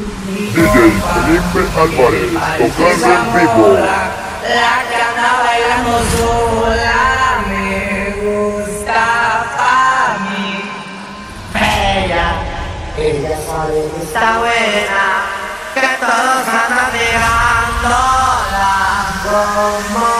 DJ Felipe Álvarez, tocando en vivo. La anda bailando sola me gusta pa' mí. Ella, ella sabe que está buena, que todos andan mirándola como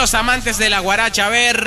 los amantes de la guaracha, a ver.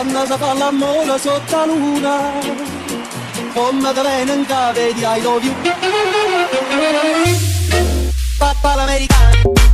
Quando si fa l'amore sotto la luna te viene in cave di I love you. Papà l'americano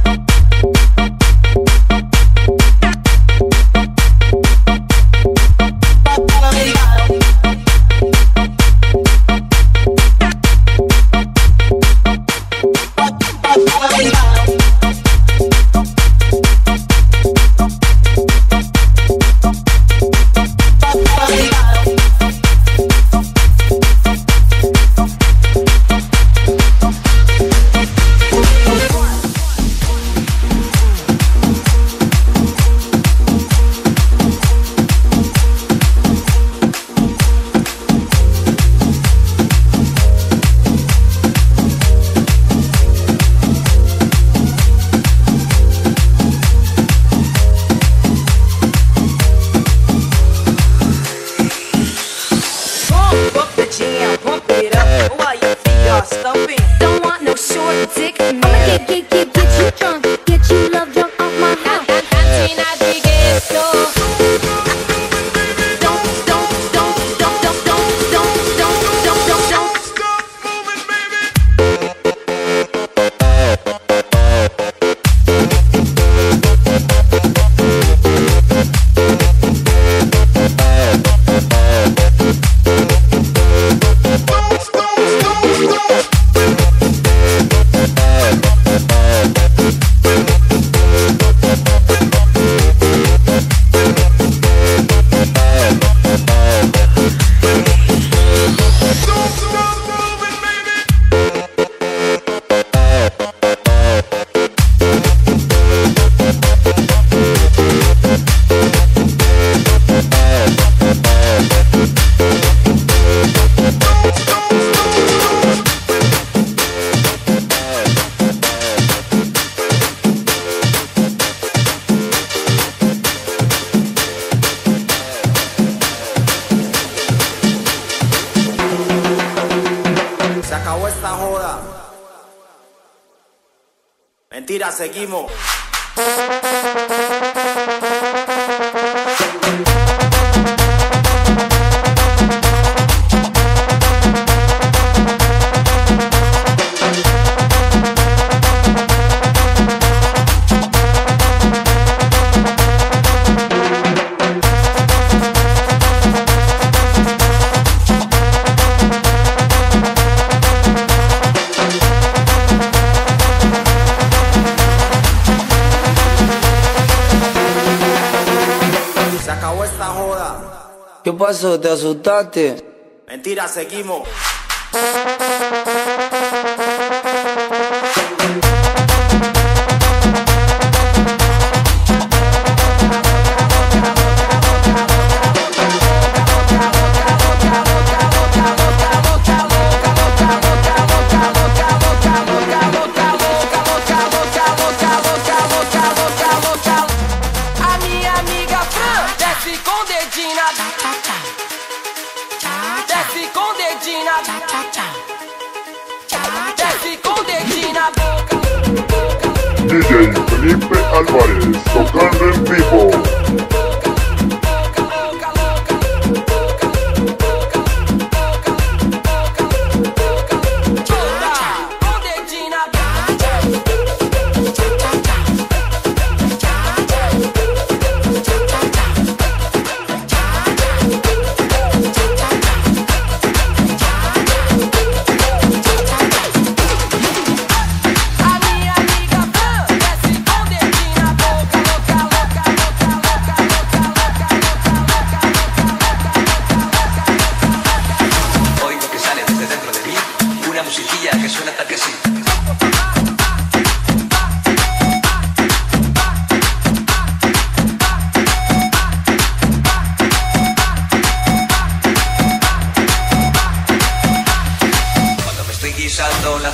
¿Te asustaste? Mentira, seguimos.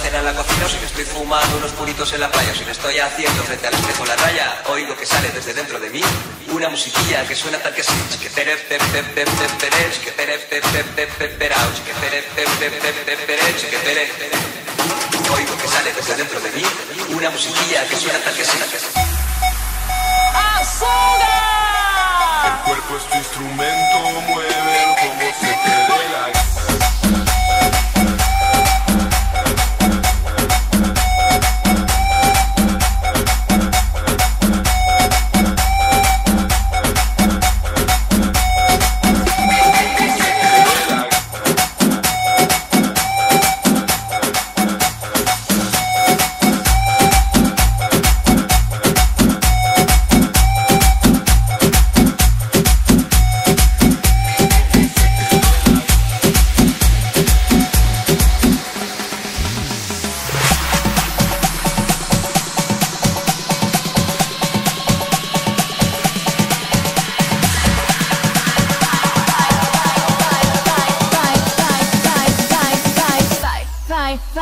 cena en la cocina o si me estoy fumando unos puritos en la playa o si me estoy haciendo frente al espejo la raya, oigo que sale desde dentro de mí una musiquilla que suena tal que sí, que perez, que perez, que perez, que perez, que perez, que perez, Oigo que sale desde dentro de mí una musiquilla que suena tal que sí. ¡Azúcar! El cuerpo es tu instrumento.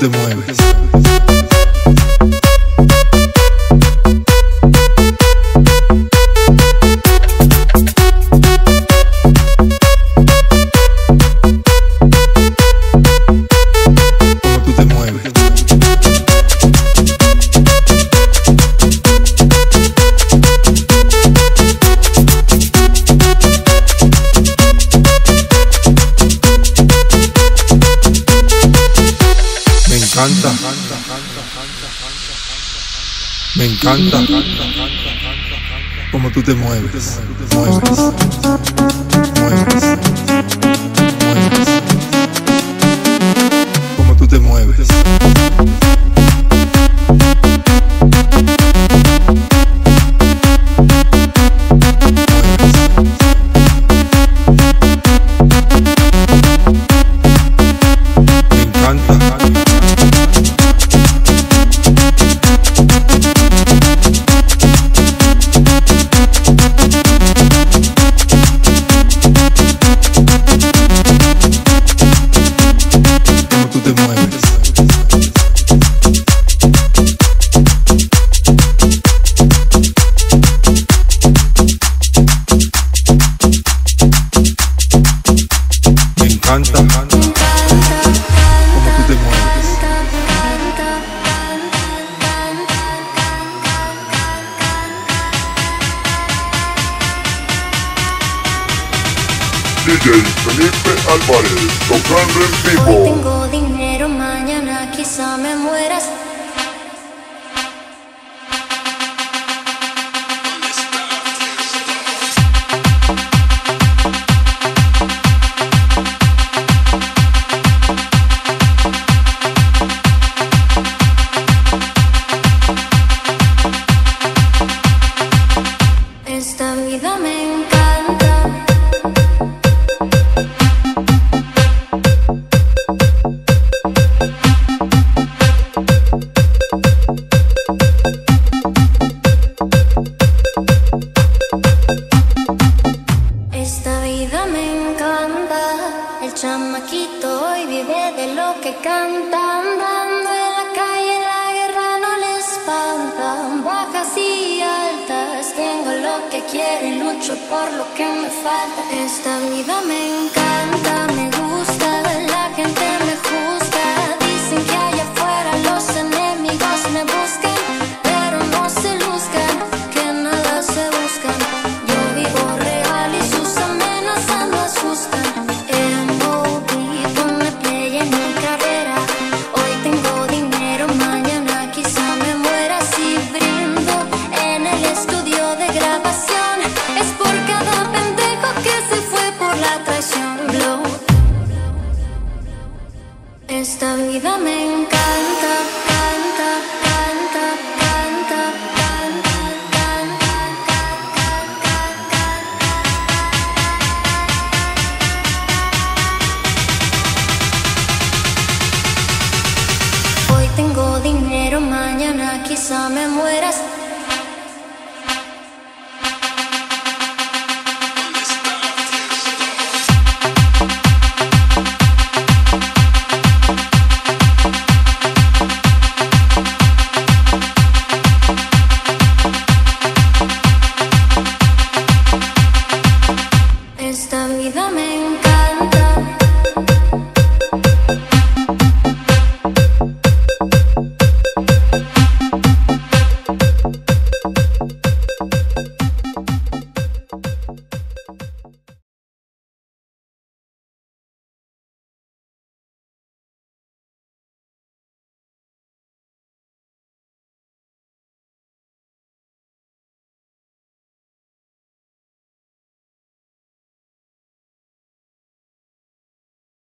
de Me encanta. Me encanta como tú te mueves. Mueves. Mueves. Mueves. Como tú te mueves. por lo que me falta. Esta vida me encanta. Esta vida me encanta.